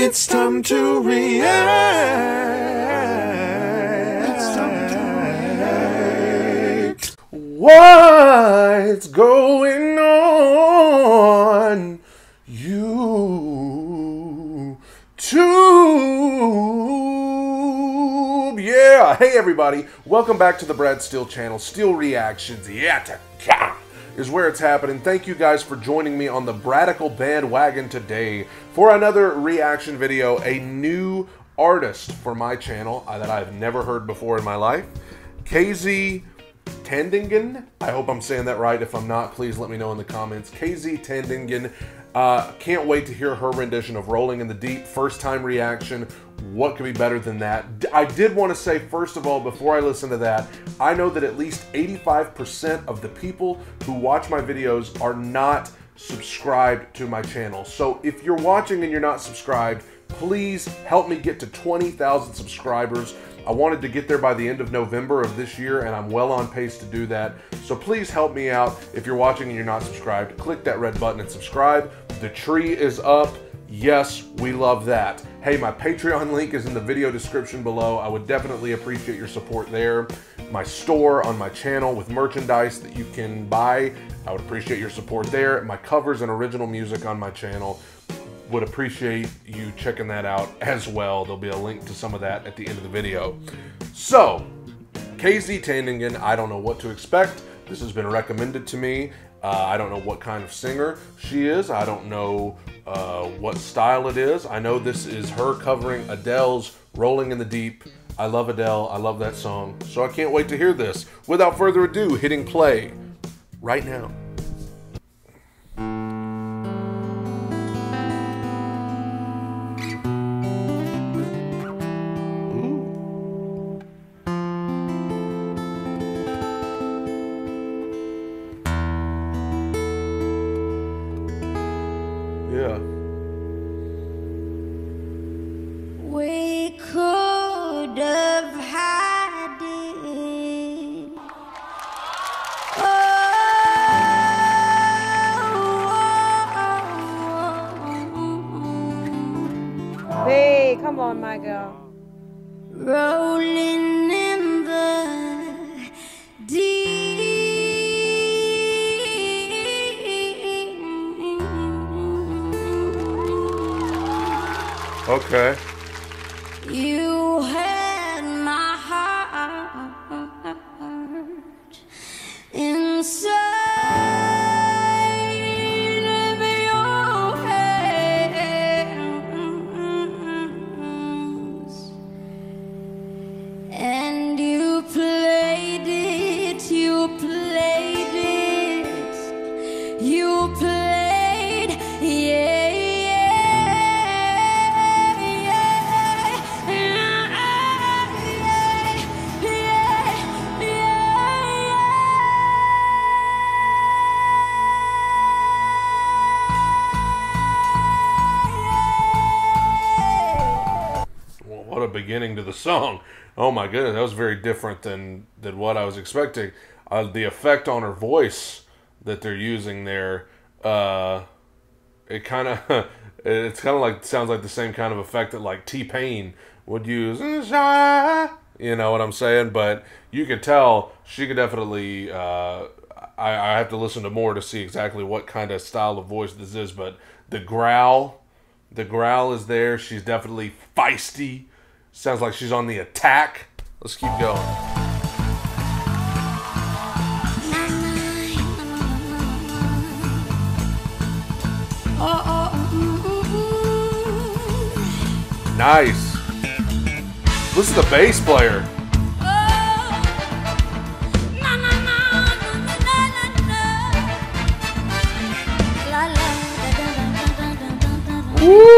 It's time to react. It's time to react. What's going on? You YouTube. Yeah. Hey, everybody. Welcome back to the Brad Steele channel. Steele Reactions. Yeah. Is where it's happening. Thank you guys for joining me on the Bradical bandwagon today for another reaction video. A new artist for my channel uh, that I've never heard before in my life. KZ Tandingan. I hope I'm saying that right. If I'm not, please let me know in the comments. KZ Tandingan. Uh, can't wait to hear her rendition of Rolling in the Deep. First time reaction. What could be better than that? I did want to say, first of all, before I listen to that, I know that at least 85% of the people who watch my videos are not subscribed to my channel. So if you're watching and you're not subscribed, please help me get to 20,000 subscribers. I wanted to get there by the end of November of this year, and I'm well on pace to do that. So please help me out. If you're watching and you're not subscribed, click that red button and subscribe. The tree is up. Yes, we love that. Hey, my Patreon link is in the video description below. I would definitely appreciate your support there. My store on my channel with merchandise that you can buy. I would appreciate your support there. My covers and original music on my channel. Would appreciate you checking that out as well. There'll be a link to some of that at the end of the video. So, KZ Tandingan, I don't know what to expect. This has been recommended to me. Uh, I don't know what kind of singer she is. I don't know uh, what style it is. I know this is her covering Adele's Rolling in the Deep. I love Adele. I love that song. So I can't wait to hear this. Without further ado, hitting play right now. Yeah. We could have had it. Oh, Hey, come on, my girl. rolling Okay. You had my heart song. Oh my goodness, that was very different than than what I was expecting. Uh, the effect on her voice that they're using there, uh, it kind of it's kind of like sounds like the same kind of effect that like T Pain would use. You know what I'm saying? But you could tell she could definitely. Uh, I, I have to listen to more to see exactly what kind of style of voice this is, but the growl the growl is there. She's definitely feisty. Sounds like she's on the attack. Let's keep going. Nice. Listen to the bass player. Woo!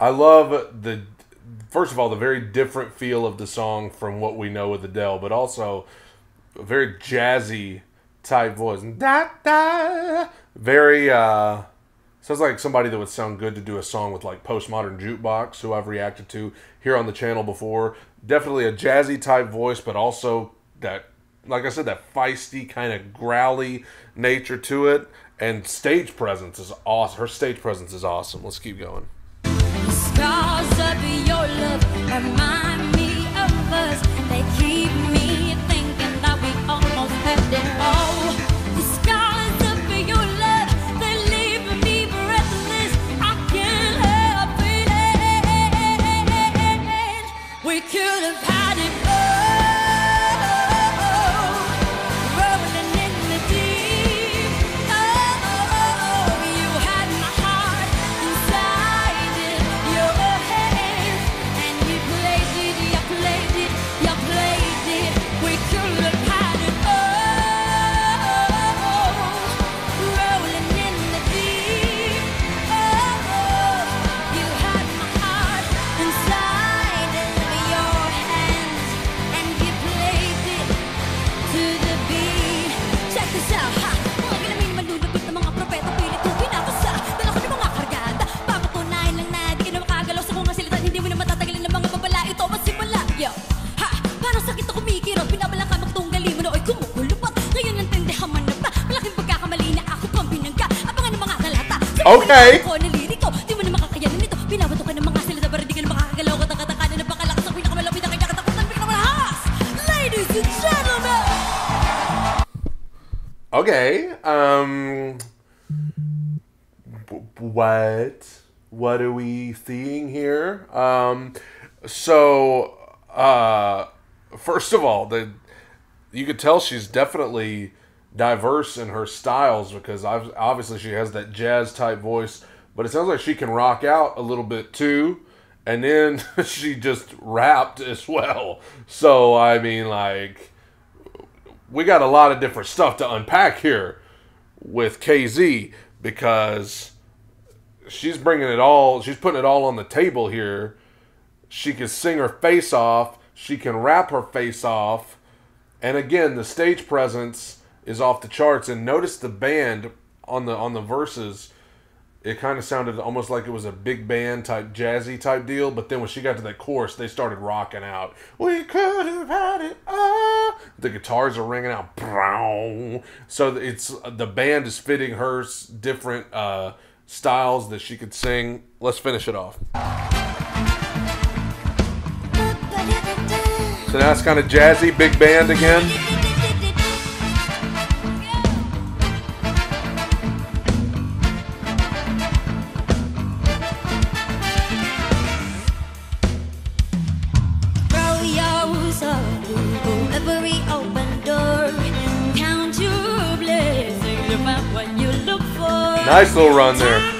I love the first of all the very different feel of the song from what we know with Adele, but also a very jazzy type voice. Da, da, very uh sounds like somebody that would sound good to do a song with like postmodern jukebox, who I've reacted to here on the channel before. Definitely a jazzy type voice, but also that like I said, that feisty kind of growly nature to it. And stage presence is awesome. Her stage presence is awesome. Let's keep going because of your love and mine. Okay. ko na liriko Di mo na makakayanan nito Binabato ka ng mga salita Pero di makakagalaw Katakataka na napakalakas Ang pinakamalapit na kanya katakutan Pinakamahas Ladies and gentlemen Okay. Um. What? What are we seeing here? Um. So, uh, first of all, the you could tell she's definitely diverse in her styles because obviously she has that jazz type voice, but it sounds like she can rock out a little bit too. And then she just rapped as well. So I mean, like we got a lot of different stuff to unpack here with KZ because she's bringing it all, she's putting it all on the table here. She can sing her face off, she can rap her face off, and again, the stage presence is off the charts. And notice the band on the on the verses. It kind of sounded almost like it was a big band type jazzy type deal, but then when she got to that chorus, they started rocking out. We could have had it all. The guitars are ringing out. So it's the band is fitting her different uh, styles that she could sing. Let's finish it off. So now it's kind of jazzy, big band again. Nice little run there.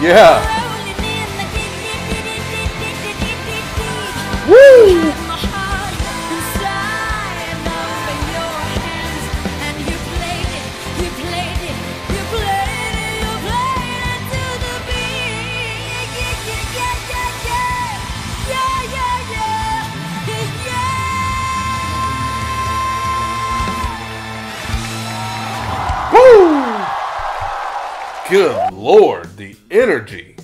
Yeah. Woo! Good lord, the energy.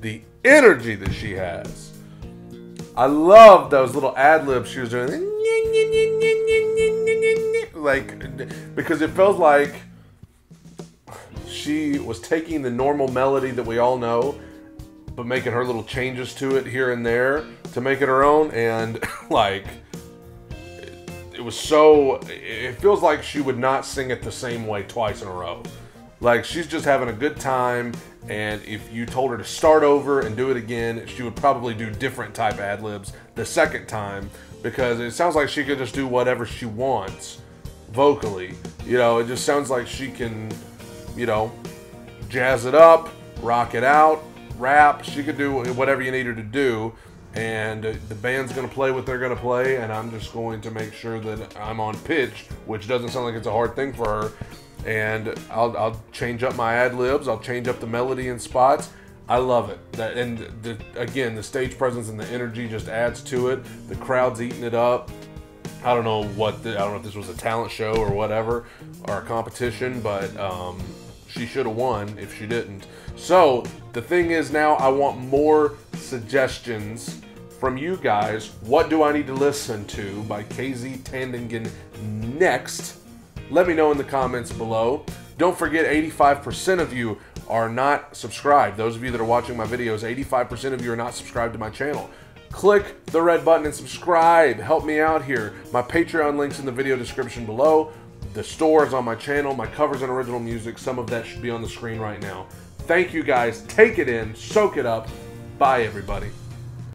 The energy that she has. I love those little ad libs she was doing. Like, because it felt like she was taking the normal melody that we all know, but making her little changes to it here and there to make it her own. And, like, it was was so. It feels like she would not sing it the same way twice in a row. Like she's just having a good time, and if you told her to start over and do it again, she would probably do different type ad libs the second time because it sounds like she could just do whatever she wants vocally. You know, it just sounds like she can, you know, jazz it up, rock it out, rap. She could do whatever you need her to do. And the band's going to play what they're going to play, and I'm just going to make sure that I'm on pitch, which doesn't sound like it's a hard thing for her. And I'll, I'll change up my ad libs, I'll change up the melody and spots. I love it. That and the, again, the stage presence and the energy just adds to it. The crowd's eating it up. I don't know what the, I don't know if this was a talent show or whatever or a competition, but um, she should have won if she didn't. So the thing is now I want more suggestions from you guys. What do I need to listen to by KZ Tandingan next? Let me know in the comments below. Don't forget 85% of you are not subscribed. Those of you that are watching my videos, 85% of you are not subscribed to my channel. Click the red button and subscribe. Help me out here. My Patreon links in the video description below. The store is on my channel. My covers and original music. Some of that should be on the screen right now. Thank you guys. Take it in. Soak it up. Bye, everybody.